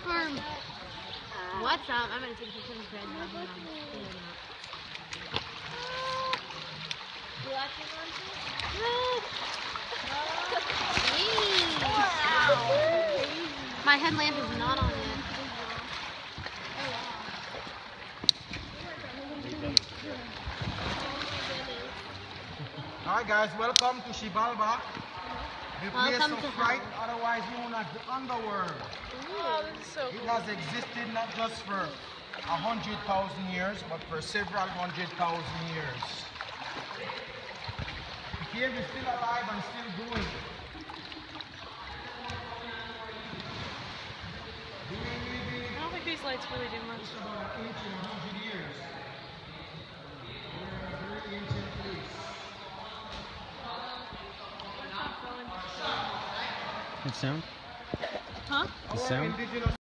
up or what's up? I'm gonna take a picture of his head. My headlamp is not on yet. Alright guys, welcome to Xibalba, the place Welcome of fright, hell. otherwise known as the underworld. Oh, this is so It has existed not just for a hundred thousand years, but for several hundred thousand years. The cave is still alive and still going. We may be I don't think these lights really do much. about ancient hundred years. We're a very ancient place. Good sound? Huh? The sound? indigenous